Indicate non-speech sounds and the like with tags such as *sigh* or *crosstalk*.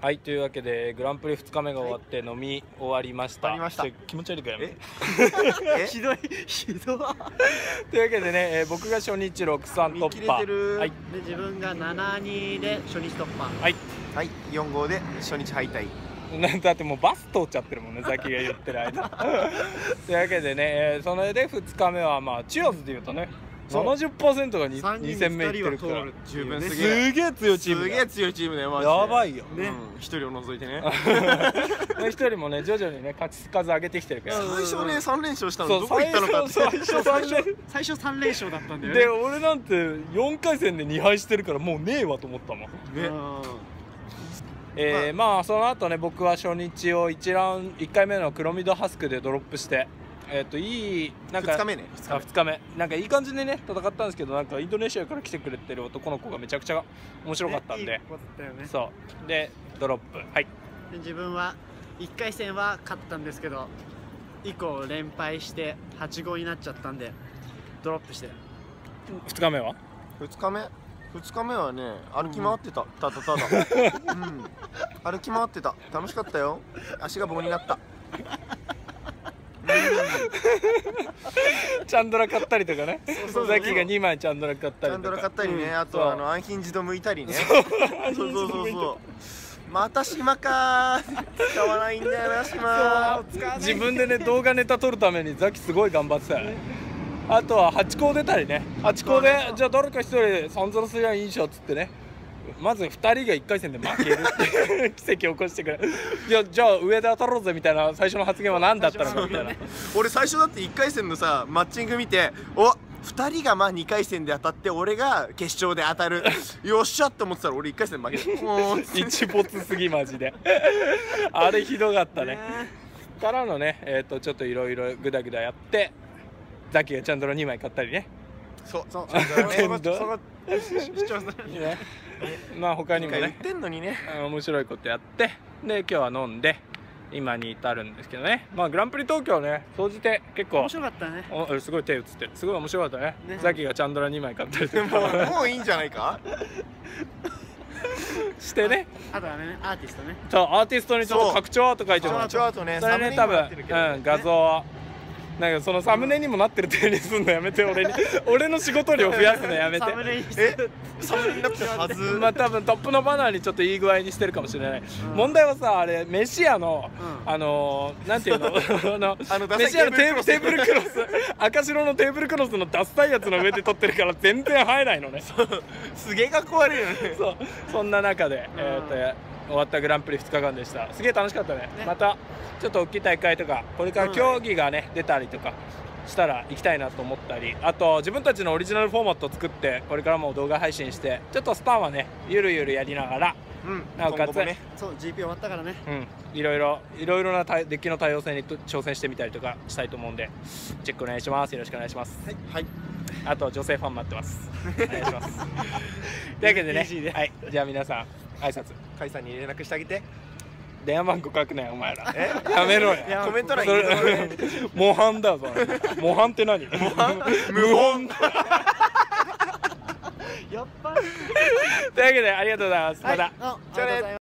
はいというわけでグランプリ2日目が終わって飲み終わりました,、終わりました。気持ち悪いからやめ *laughs* ひどいひどい。というわけでね、えー僕が初日63見切突破。れてる。はい。で自分が72で初日突破。はい。はい。4号で初日敗退。な *laughs* んだってもうバス通っちゃってるもんねザキが言ってる間。*laughs* というわけでね、えーそれで2日目はまあチュアーズでいうとね70%が 2, 3人2に戦目いって2るから。十分すすげえ強いチームすげえ強いチームだよマジで。やばいよ。ね。一人を除いてね。*laughs* 一人もね徐々にね勝ち数上げてきてるから。うん最初ね3連勝したのどこ行ったのかって。最初最初3連最初 *laughs* 3連勝だったんだよね。で俺なんて4回戦で2敗してるからもうねえわと思ったもん。ね。うん。えーまあその後ね僕は初日を1ラウン1回目のクロミドハスクでドロップしてえっ、といいなんか2日目ね。あ2日目。なんかいい感じでね戦ったんですけどなんかインドネシアから来てくれてる男の子がめちゃくちゃ面白かったんで、ねいい子だったよね。そう。でドロップ。はい。で自分は1回戦は勝ったんですけど以降連敗して8号になっちゃったんでドロップして。2日目は？2日目？2日目はね歩き回ってた、ただただ。*laughs* うん。歩き回ってた。楽しかったよ。足が棒になったチャンドラ買ったりとかね。そうザキが2枚チャンドラ買ったりチャンドラ買ったりね、うん。あとあの安品自動向いたりね。そう。そうそうそうまた島か。ー使わないんだよな島。自分でね動画ネタ撮るためにザキすごい頑張ってたよ。ねあとは8校出たりね。8校でじゃあ誰か一人サンゾロすりゃいいでしょっつってねまず2人が1回戦で負けるって奇跡を起こしてくれ。るいやじゃあ上で当たろうぜみたいな最初の発言は何だったのかみたいな。俺最初だって1回戦のさマッチング見てお2人がまあ2回戦で当たって俺が決勝で当たる。よっしゃって思ってたら俺1回戦負けた。一没すぎマジで。あれひどかったね。からのねえっ、とちょっといろいろグダグダやってザキがチャンドラ2枚買ったりね。そうそう。*laughs* 天童そこ主張するね。まあ他にも言っねてんのにね。面白いことやって。で今日は飲んで今に至るんですけどね。まあグランプリ東京ね総じて結構。面白かったね。おすごい手映ってる。すごい面白かったね。ね。ザキがチャンドラ2枚買ったりともうか *laughs* もういいんじゃないか？してね。あとはねアーティストね。そうアーティストにちょっと拡張アート書いてもらってちょあとねそれね多分、うん、画像なんかそのサムネにもなってる手にすんのやめて俺に。*laughs* 俺の仕事量増やすのやめて。*laughs* サムネにえサムネになってるはず。まあ多分トップのバナーにちょっといい具合にしてるかもしれない、問題はさあれメシアの、うん。あのー、なんていうの？*laughs* あのメシアのテーブルクロス。赤白のテーブルクロスのダッサいやつの上で撮ってるから全然入らないのね。すげえかっこ悪いよね。そう。そんな中で、えー、と終わったグランプリ2日間でした。すげえ楽しかったね。ね。またちょっと大きい大会とかこれから競技がね、出たりとかしたら行きたいなと思ったりあと自分たちのオリジナルフォーマットを作ってこれからも動画配信してちょっとスパンはねゆるゆるやりながらうん。なおかつね。そう GP 終わったからね。うん。いろいろいろいろな対デッキの多様性にと挑戦してみたりとかしたいと思うんでチェックお願いします。よろしくお願いします、はい。あと女性ファン待ってます。*laughs* お願いします。*laughs* というわけでね。ではい。じゃあ皆さん挨拶甲斐さんに連絡してあげて。電話番号書くなよお前ら。え？やめろや。コメント欄そに模範だぞ。模範って何？模範無本。やっぱ *laughs* というわけでありがとうございます。また。あじゃあね